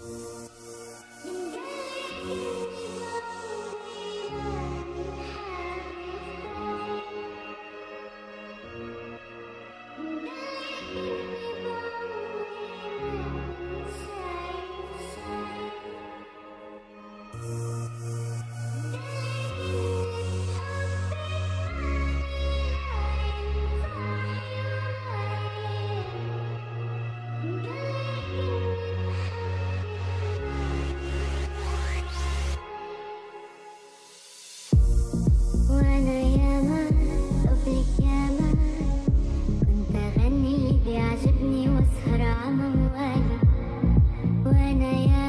No I'm when I am.